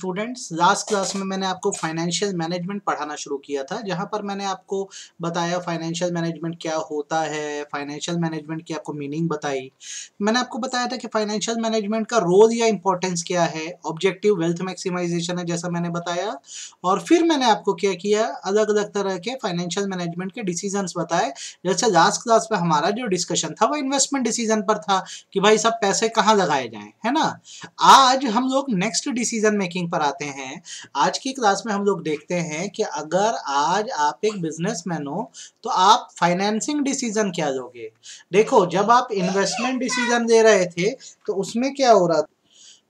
Students last class में मैंने आपको फाइनेंशियल मैनेजमेंट पढ़ाना शुरू किया था, जहाँ पर मैंने आपको बताया फाइनेंशियल मैनेजमेंट क्या होता है फाइनेंशियल मैनेजमेंट की आपको मीनिंग बताई। मैंने आपको बताया था कि फाइनेंशियल मैनेजमेंट का रोल या इंपॉर्टेंस क्या है ऑब्जेक्टिव वेल्थ मैक्सिमाइजेशन है जैसा मैंने बताया, और फिर मैंने आपको क्या किया अलग अलग तरह के फाइनेंशियल मैनेजमेंट के डिसीज़न बताए। जैसे लास्ट क्लास में हमारा जो डिस्कशन था, वो इन्वेस्टमेंट डिसीज़न पर था कि भाई सब पैसे कहाँ लगाए जाए, है ना? आज हम लोग नेक्स्ट डिसीज़न मेकिंग पर आते हैं। आज की क्लास में हम लोग देखते हैं कि अगर आज आप एक बिजनेसमैन हो तो आप फाइनेंसिंग डिसीज़न क्या लोगे देखो, जब आप इन्वेस्टमेंट डिसीज़न दे रहे थे तो उसमें क्या हो रहा था?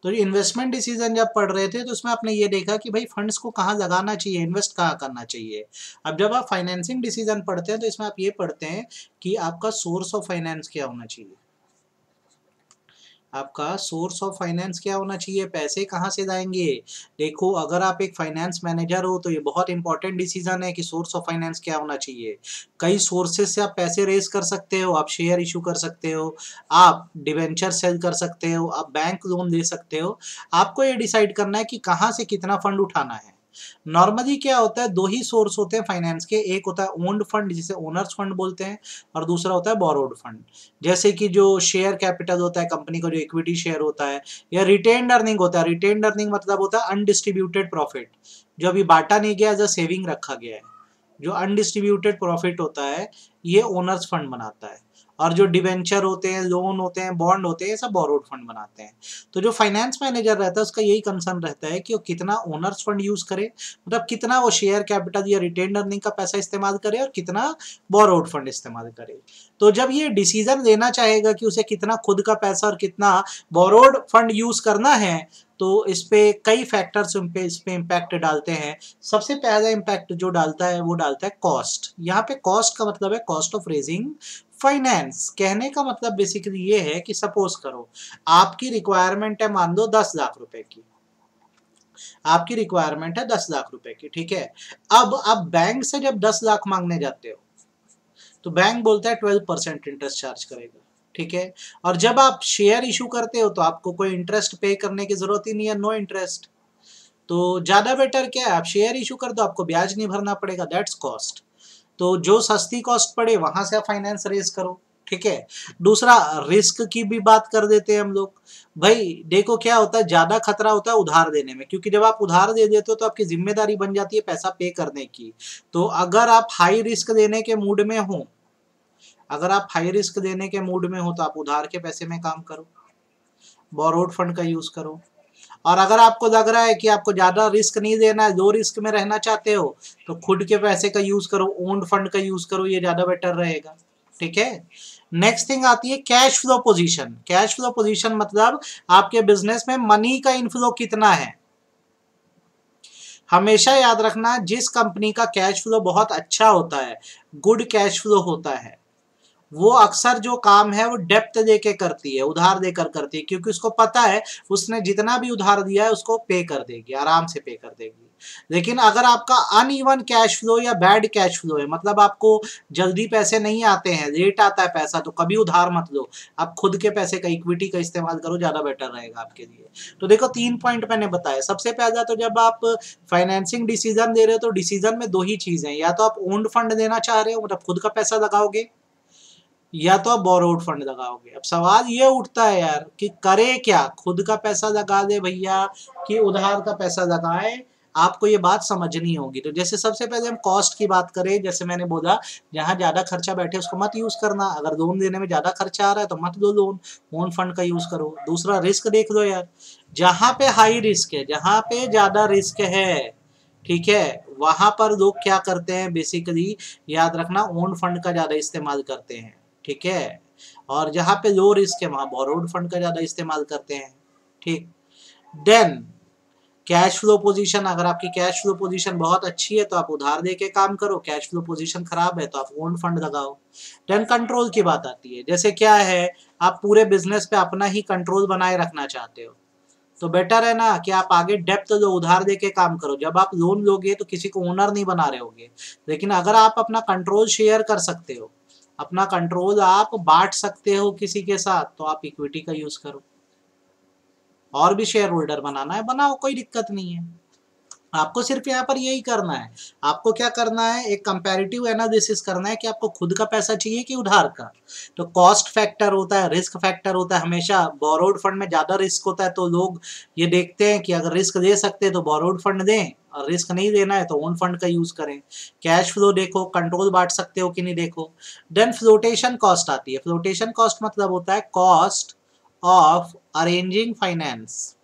तो इन्वेस्टमेंट डिसीज़न जब पढ़ रहे थे तो उसमें आपने ये देखा कि भाई फंड्स को कहाँ लगाना चाहिए इन्वेस्ट कहाँ करना चाहिए। अब जब आप फाइनेंसिंग डिसीज़न पढ़ते हैं तो इसमें आप ये पढ़ते हैं कि आपका सोर्स ऑफ़ फाइनेंस क्या होना चाहिए। आपका सोर्स ऑफ़ फाइनेंस क्या होना चाहिए? पैसे कहाँ से जाएँगे देखो, अगर आप एक फाइनेंस मैनेजर हो तो ये बहुत इंपॉर्टेंट डिसीज़न है कि सोर्स ऑफ़ फाइनेंस क्या होना चाहिए। कई सोर्सेज से आप पैसे रेज कर सकते हो, आप शेयर इशू कर सकते हो, आप डिवेंचर सेल कर सकते हो, आप बैंक लोन दे सकते हो। आपको ये डिसाइड करना है कि कहाँ से कितना फंड उठाना है। नॉर्मली क्या होता है, दो ही सोर्स होते हैं फाइनेंस के। एक होता है ओन्ड फंड जिसे ओनर्स फंड बोलते हैं, और दूसरा होता है बोरोड फंड जैसे कि जो शेयर कैपिटल होता है कंपनी का जो इक्विटी शेयर होता है, या रिटेन अर्निंग होता है। रिटेन अर्निंग मतलब होता है अनडिस्ट्रीब्यूटेड प्रॉफिट जो अभी बांटा नहीं गया एज अ सेविंग रखा गया है। जो अनडिस्ट्रीब्यूटेड प्रॉफिट होता है, ये ओनर्स फंड बनाता है। और जो डिवेंचर होते हैं लोन होते हैं बॉन्ड होते हैं सब बोरोड फंड बनाते हैं। तो जो फाइनेंस मैनेजर रहता है, उसका यही कंसर्न रहता है कि वो कितना ओनर्स फंड यूज़ करे मतलब कितना वो शेयर कैपिटल या रिटेन अर्निंग का पैसा इस्तेमाल करे और कितना बोरोड फंड इस्तेमाल करे। तो जब ये डिसीज़न लेना चाहेगा कि उसे कितना खुद का पैसा और कितना बोरोड फंड यूज़ करना है तो इस पे कई फैक्टर्स इस पे इम्पैक्ट डालते हैं। सबसे पहला इम्पैक्ट जो डालता है, वो डालता है कॉस्ट यहाँ पे कॉस्ट का मतलब है कॉस्ट ऑफ़ रेजिंग फाइनेंस कहने का मतलब बेसिकली ये है कि सपोज़ करो, आपकी रिक्वायरमेंट है मान दो दस लाख रुपए की। आपकी रिक्वायरमेंट है दस लाख रुपए की, ठीक है? अब आप बैंक से जब दस लाख मांगने जाते हो तो बैंक बोलता है ट्वेल्व परसेंट इंटरेस्ट चार्ज करेगा, ठीक है? और जब आप शेयर इशू करते हो तो आपको कोई इंटरेस्ट पे करने की ज़रूरत ही नहीं है नो इंटरेस्ट तो ज़्यादा बेटर क्या है? आप शेयर इशू कर दो, आपको ब्याज नहीं भरना पड़ेगा दैट्स कॉस्ट तो जो सस्ती कॉस्ट पड़े, वहाँ से आप फाइनेंस रेज करो, ठीक है? दूसरा रिस्क की भी बात कर देते हैं हम लोग। भाई, देखो क्या होता है, ज़्यादा खतरा होता है उधार देने में, क्योंकि जब आप उधार दे देते हो तो आपकी ज़िम्मेदारी बन जाती है पैसा पे करने की। तो अगर आप हाई रिस्क देने के मूड में हो, अगर आप हाई रिस्क देने के मूड में हो तो आप उधार के पैसे में काम करो। बोरोड फंड का यूज़ करो। और अगर आपको लग रहा है कि आपको ज़्यादा रिस्क नहीं देना है लो रिस्क में रहना चाहते हो तो खुद के पैसे का यूज़ करो ओन्ड फंड का यूज़ करो, ये ज़्यादा बेटर रहेगा। ठीक है? नेक्स्ट थिंग आती है cash flow position cash flow position मतलब आपके बिज़नेस में मनी का इनफ्लो कितना है। हमेशा याद रखना, जिस कंपनी का कैश फ्लो बहुत अच्छा होता है गुड कैश फ्लो होता है वो अक्सर जो काम है वो डेप्थ देके करती है, उधार देकर करती है, क्योंकि उसको पता है, उसने जितना भी उधार दिया है, उसको पे कर देगी, आराम से पे कर देगी। लेकिन अगर आपका अनइवन कैश फ्लो या बैड कैश फ्लो है मतलब आपको जल्दी पैसे नहीं आते हैं लेट आता है पैसा तो कभी उधार मत लो। आप खुद के पैसे का इक्विटी का इस्तेमाल करो, ज़्यादा बेटर रहेगा आपके लिए। तो देखो, तीन पॉइंट मैंने बताया। सबसे पहला तो जब आप फाइनेंसिंग डिसीज़न दे रहे हो तो डिसीज़न में दो ही चीज़ें या तो आप ओन्ड फंड देना चाह रहे हो मतलब खुद का पैसा लगाओगे या तो आप बोरोड फंड लगाओगे। अब सवाल ये उठता है यार कि करे क्या? खुद का पैसा लगा दे भैया, कि उधार का पैसा लगाए? आपको ये बात समझनी होगी। तो जैसे सबसे पहले हम कॉस्ट की बात करें, जैसे मैंने बोला, जहाँ ज़्यादा खर्चा बैठे उसको मत यूज़ करना। अगर लोन देने में ज़्यादा खर्चा आ रहा है तो मत दो लोन ओन फंड का यूज़ करो। दूसरा रिस्क देख लो यार। जहाँ पे हाई रिस्क है, जहाँ पे ज़्यादा रिस्क है, ठीक है, वहाँ पर लोग क्या करते हैं? बेसिकली याद रखना ओन फंड का ज़्यादा इस्तेमाल करते हैं। ठीक है? और जहाँ पे लो रिस्क है, वहाँ बोरोड फंड का ज़्यादा इस्तेमाल करते हैं, ठीक? देन कैश फ्लो पोजीशन अगर आपकी कैश फ्लो पोजीशन बहुत अच्छी है तो आप उधार दे के काम करो। कैश फ्लो पोजीशन खराब है तो आप ओन फंड लगाओ। देन कंट्रोल की बात आती है। जैसे क्या है, आप पूरे बिज़नेस पे अपना ही कंट्रोल बनाए रखना चाहते हो। तो बेटर है ना कि आप आगे डेप्थ लो, उधार दे के काम करो। जब आप लोन लोगे तो किसी को ओनर नहीं बना रहे होगे। लेकिन अगर आप अपना कंट्रोल शेयर कर सकते हो अपना कंट्रोल आप बांट सकते हो किसी के साथ तो आप इक्विटी का यूज़ करो। और भी शेयर होल्डर बनाना है, बनाओ, कोई दिक्कत नहीं है। आपको सिर्फ़ यहाँ पर यही करना है। आपको क्या करना है? एक कंपैरेटिव एनालिसिस करना है कि आपको खुद का पैसा चाहिए कि उधार का? तो कॉस्ट फैक्टर होता है रिस्क फैक्टर होता है, हमेशा बोरोड फंड में ज़्यादा रिस्क होता है तो लोग ये देखते हैं कि अगर रिस्क दे सकते हैं तो बोरोड फंड दें, और रिस्क नहीं देना है तो ओन फंड का यूज़ करें। कैश फ्लो देखो कंट्रोल बांट सकते हो कि नहीं देखो। देन फ्लोटेशन कॉस्ट आती है। फ्लोटेशन कॉस्ट मतलब होता है cost of arranging finance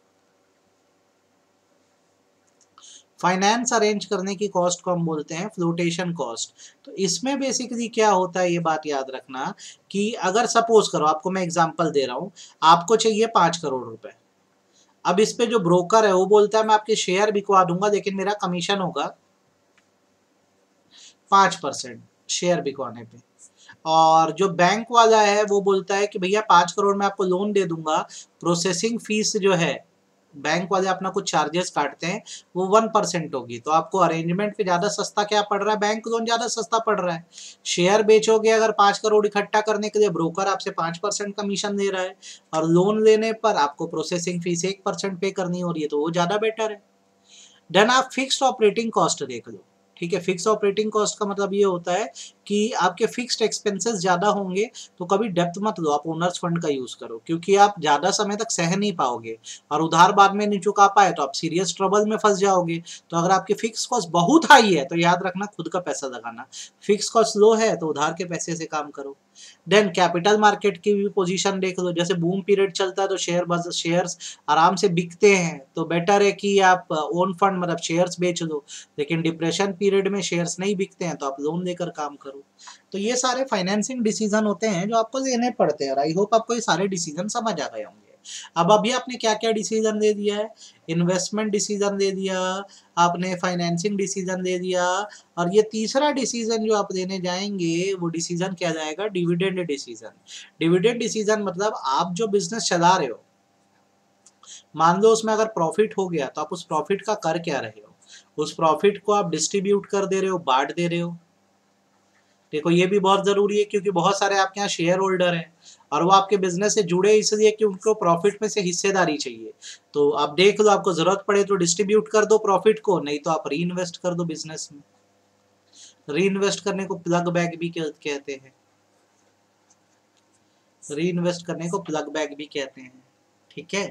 finance arrange करने की कॉस्ट को हम बोलते हैं फ्लोटेशन कॉस्ट तो इसमें बेसिकली क्या होता है ये बात याद रखना कि अगर सपोज़ करो, आपको मैं एग्जांपल दे रहा हूँ, आपको चाहिए पाँच करोड़ रुपए। अब इस पे जो ब्रोकर है, वो बोलता है, मैं आपके शेयर बिकवा दूँगा, लेकिन मेरा कमीशन होगा पाँच परसेंट शेयर बिकवाने पे। और जो बैंक वाला है, वो बोलता है कि, भैया, पाँच करोड़ में आपको लोन दे दूँगा प्रोसेसिंग फ़ीस जो है बैंक वाले अपना कुछ चार्जेस काटते हैं, वो वन परसेंट होगी। तो आपको अरेंजमेंट पे ज़्यादा सस्ता क्या पड़ रहा है? बैंक लोन ज़्यादा सस्ता पड़ रहा है। शेयर बेचोगे अगर पाँच करोड़ इकट्ठा करने के लिए ब्रोकर आपसे पाँच परसेंट कमीशन दे रहा है और लोन लेने पर आपको प्रोसेसिंग फ़ीस एक परसेंट पे करनी हो रही है तो वो ज़्यादा बेटर है। देन आप फिक्स्ड ऑपरेटिंग कॉस्ट देख लो। ठीक है फिक्स ऑपरेटिंग कॉस्ट का मतलब ये होता है कि आपके फिक्स्ड एक्सपेंसेस ज़्यादा होंगे तो कभी डेप्थ मत लो, आप ओनर्स फंड का यूज़ करो, क्योंकि आप ज़्यादा समय तक सह नहीं पाओगे और उधार बाद में नहीं चुका पाए तो आप सीरियस ट्रबल में फंस जाओगे। तो अगर आपके फिक्स कॉस्ट बहुत हाई है तो याद रखना खुद का पैसा लगाना। फिक्स कॉस्ट लो है तो उधार के पैसे से काम करो। देन कैपिटल मार्केट की भी पोजीशन देख लो, जैसे बूम पीरियड चलता है तो शेयर शेयर्स आराम से बिकते हैं तो बेटर है कि आप ओन फंड मतलब शेयर्स बेच दो लेकिन डिप्रेशन पीरियड में शेयर्स नहीं बिकते हैं तो आप लोन लेकर काम करो। तो ये सारे फाइनेंसिंग डिसीज़न होते हैं जो आपको लेने पड़ते हैं आई होप आपको ये सारे डिसीज़न समझ आ गए होंगे। अब अभी आपने क्या क्या डिसीज़न दे दिया है? इन्वेस्टमेंट डिसीज़न दे दिया, आपने फाइनेंसिंग डिसीज़न दे दिया और ये तीसरा डिसीज़न जो आप देने जाएँगे, वो डिसीज़न क्या जाएगा? डिविडेंड डिसीज़न डिविडेंड डिसीज़न मतलब आप जो बिज़नेस चला रहे हो, मान लो उसमें अगर प्रॉफिट हो गया तो आप उस प्रॉफिट का कर क्या रहे हो? उस प्रॉफिट को आप डिस्ट्रीब्यूट कर दे रहे हो, बांट दे रहे हो। देखो ये भी बहुत ज़रूरी है क्योंकि बहुत सारे आपके यहाँ शेयर होल्डर हैं। और वो आपके बिज़नेस से जुड़े, इसलिए कि उनको प्रॉफिट में से हिस्सेदारी चाहिए। तो आप देख लो, आपको ज़रूरत पड़े तो डिस्ट्रीब्यूट कर दो प्रॉफिट को, नहीं तो आप री इन्वेस्ट कर दो बिज़नेस में। री इन्वेस्ट करने को प्लग बैग भी कहते हैं। री इन्वेस्ट करने को प्लग बैग भी कहते हैं। ठीक है?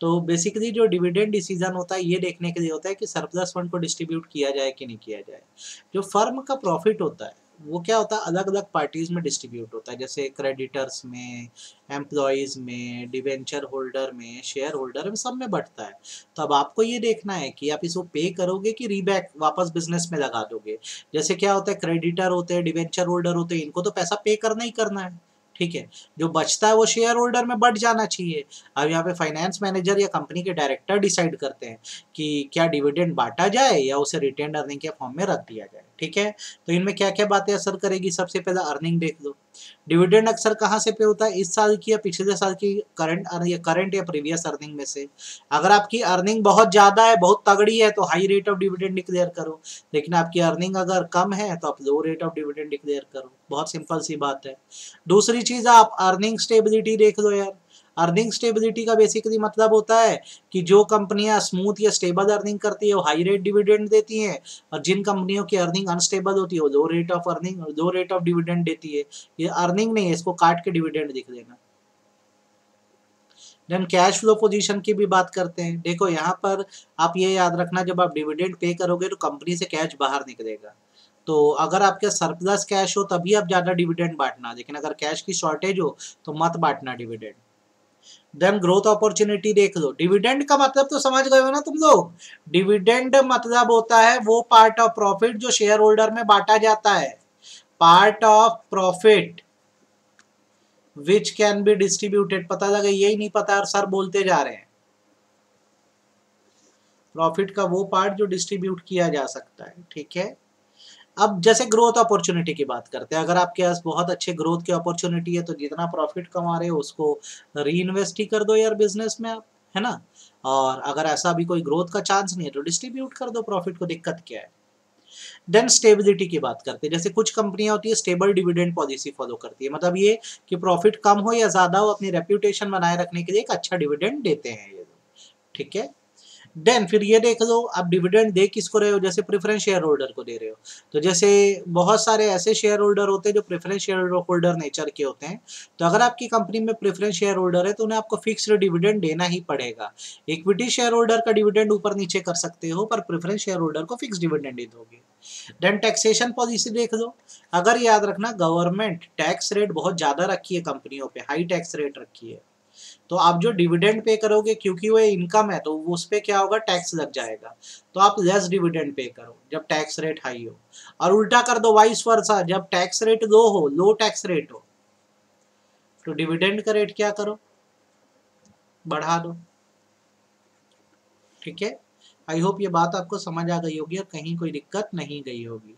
तो बेसिकली जो डिविडेंड डिसीज़न होता है, ये देखने के लिए होता है कि सरप्लस फंड को डिस्ट्रीब्यूट किया जाए कि नहीं किया जाए। जो फर्म का प्रॉफिट होता है वो क्या होता है अलग अलग पार्टीज़ में डिस्ट्रीब्यूट होता है। जैसे क्रेडिटर्स में एम्प्लॉयज़ में डिवेंचर होल्डर में शेयर होल्डर में सब में बढ़ता है। तो अब आपको ये देखना है कि आप इसको पे करोगे कि रीबैक वापस बिज़नेस में लगा दोगे। जैसे क्या होता है क्रेडिटर होते हैं डिवेंचर होल्डर होते हैं, इनको तो पैसा पे करना ही करना है, ठीक है? जो बचता है वो शेयर होल्डर में बढ़ जाना चाहिए। अब यहाँ पे फाइनेंस मैनेजर या कंपनी के डायरेक्टर डिसाइड करते हैं कि क्या डिविडेंड बांटा जाए या उसे रिटेन अर्निंग के फॉर्म में रख दिया जाए। ठीक है? तो इनमें क्या क्या बातें असर करेगी? सबसे पहले अर्निंग देख लो। डिविडेंड अक्सर कहाँ से पे होता है? इस साल की या पिछले साल की करंट या करंट या प्रीवियस अर्निंग में से। अगर आपकी अर्निंग बहुत ज़्यादा है, बहुत तगड़ी है तो high rate of dividend declare करो। लेकिन आपकी अर्निंग अगर कम है तो आप low rate of dividend declare करो। बहुत सिंपल सी बात है। दूसरी चीज़, आप अर्निंग स्टेबिलिटी देख लो यार। अर्निंग स्टेबिलिटी का बेसिकली मतलब होता है कि जो कंपनियाँ स्मूथ या स्टेबल अर्निंग करती है, वो हाई रेट डिविडेंड देती हैं और जिन कंपनियों की अर्निंग अनस्टेबल होती है, वो low rate of earning low rate of dividend देती है। ये अर्निंग नहीं है, इसको काट के डिविडेंड दिख देना। देन कैश फ्लो पोजीशन की भी बात करते हैं। देखो, यहाँ पर आप ये याद रखना, जब आप डिविडेंड पे करोगे तो कंपनी से कैश बाहर निकलेगा। तो अगर आपके सरप्लस कैश हो, तभी आप ज़्यादा डिविडेंड बांटना। लेकिन अगर कैश की शॉर्टेज हो तो मत बांटना डिविडेंड देन ग्रोथ अपॉर्चुनिटी देख लो। डिविडेंड का मतलब तो समझ गए हो ना तुम लोग? डिविडेंड मतलब होता है वो पार्ट ऑफ़ प्रॉफिट जो शेयर होल्डर में बांटा जाता है। Part of profit which can be distributed पता लगा, यही नहीं पता, और सर बोलते जा रहे हैं। प्रॉफिट का वो पार्ट जो डिस्ट्रीब्यूट किया जा सकता है, ठीक है? अब जैसे ग्रोथ अपॉर्चुनिटी की बात करते हैं, अगर आपके पास बहुत अच्छे ग्रोथ की अपॉर्चुनिटी है तो जितना प्रॉफिट कमा रहे हो, उसको री इन्वेस्ट ही कर दो यार बिज़नेस में आप, है ना? और अगर ऐसा भी कोई ग्रोथ का चांस नहीं है तो डिस्ट्रीब्यूट कर दो प्रॉफिट को, दिक्कत क्या है? देन स्टेबिलिटी की बात करते हैं। जैसे कुछ कंपनियाँ होती है स्टेबल डिविडेंड पॉलिसी फॉलो करती है। मतलब ये कि प्रॉफिट कम हो या ज़्यादा हो, अपनी रेप्यूटेशन बनाए रखने के लिए एक अच्छा डिविडेंड देते हैं ये ठीक है? देन फिर ये देख लो, आप डिविडेंड दे किसको रहे हो? जैसे प्रेफरेंस शेयर होल्डर को दे रहे हो। तो जैसे बहुत सारे ऐसे शेयर होल्डर होते हैं जो प्रेफरेंस शेयर होल्डर नेचर के होते हैं। तो अगर आपकी कंपनी में प्रेफरेंस शेयर होल्डर है तो उन्हें आपको फिक्स डिविडेंड देना ही पड़ेगा। इक्विटी शेयर होल्डर का डिविडेंड ऊपर नीचे कर सकते हो, पर प्रेफरेंस शेयर होल्डर को फिक्स डिविडेंड ही दोगे। देन टैक्सेशन पॉलिसी देख लो। अगर याद रखना गवर्नमेंट टैक्स रेट बहुत ज़्यादा रखी है कंपनियों पे हाई टैक्स रेट रखी है। तो आप जो डिविडेंड पे करोगे, क्योंकि वो इनकम है तो उस पर क्या होगा टैक्स लग जाएगा। तो आप लेस डिविडेंड पे करो, जब टैक्स रेट हाई हो। और उल्टा कर दो वाइस वर्षा जब टैक्स रेट लो हो लो टैक्स रेट हो तो डिविडेंड का रेट क्या करो? बढ़ा दो। ठीक है? आई होप ये बात आपको समझ आ गई होगी और कहीं कोई दिक्कत नहीं गई होगी।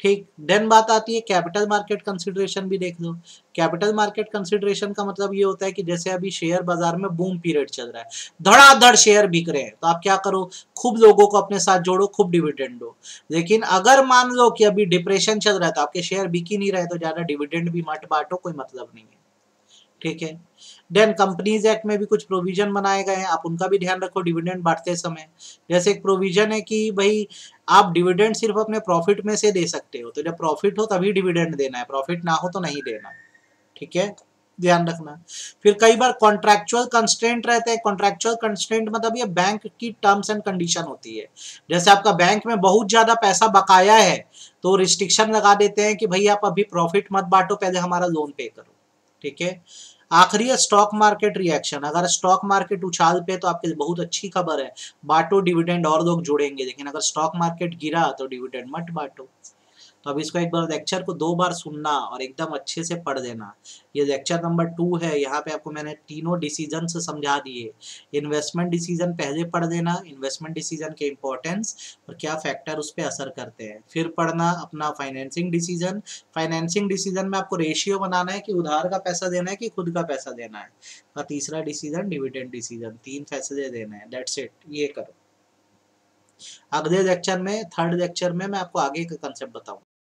ठीक देन बात आती है कैपिटल मार्केट कंसिडरेशन भी देख लो। कैपिटल मार्केट कंसिडरेशन का मतलब ये होता है कि जैसे अभी शेयर बाज़ार में बूम पीरियड चल रहा है, धड़ाधड़ शेयर बिक रहे हैं तो आप क्या करो? खूब लोगों को अपने साथ जोड़ो, खूब डिविडेंड दो। लेकिन अगर मान लो कि अभी डिप्रेशन चल रहा है तो आपके शेयर बिक ही नहीं रहे तो ज़्यादा डिविडेंड भी मट बांटो, कोई मतलब नहीं है। ठीक है। देन कंपनीज़ एक्ट में भी कुछ प्रोविज़न बनाए गए हैं, आप उनका भी ध्यान रखो डिविडेंड बांटते समय। जैसे एक प्रोविज़न है कि भाई, आप डिविडेंड सिर्फ़ अपने प्रॉफिट में से दे सकते हो तो जब प्रॉफिट हो तभी डिविडेंड देना है प्रॉफिट ना हो तो नहीं देना, ठीक है? ध्यान रखना। फिर कई बार कॉन्ट्रेक्चुअल कंस्टेंट रहते हैं। कॉन्ट्रेक्चुअल कंस्टेंट मतलब ये बैंक की टर्म्स एंड कंडीशन होती है। जैसे आपका बैंक में बहुत ज़्यादा पैसा बकाया है तो रिस्ट्रिक्शन लगा देते हैं कि भाई, आप अभी प्रॉफिट मत बांटो, पहले हमारा लोन पे करो। ठीक है? आखिरी है स्टॉक मार्केट रिएक्शन अगर स्टॉक मार्केट उछाल पे तो आपके बहुत अच्छी खबर है। बांटो डिविडेंड और लोग जुड़ेंगे। लेकिन अगर स्टॉक मार्केट गिरा तो डिविडेंड मत बांटो। तो अब इसको एक बार लेक्चर को दो बार सुनना और एकदम अच्छे से पढ़ देना। ये लेक्चर नंबर टू है, यहाँ पे आपको मैंने तीनों डिसीज़न समझा दिए। इन्वेस्टमेंट डिसीज़न पहले पढ़ देना इन्वेस्टमेंट डिसीज़न के इम्पोर्टेंस और क्या फैक्टर उस पर असर करते हैं। फिर पढ़ना अपना फाइनेंसिंग डिसीज़न फाइनेंसिंग डिसीज़न में आपको रेशियो बनाना है कि उधार का पैसा देना है कि खुद का पैसा देना है। और तीसरा डिसीज़न डिविडेंड डिसीज़न तीन फैसले देने हैं। दैट्स इट ये करो। अगले लेक्चर में थर्ड लेक्चर में मैं आपको आगे का कंसेप्ट बताऊँ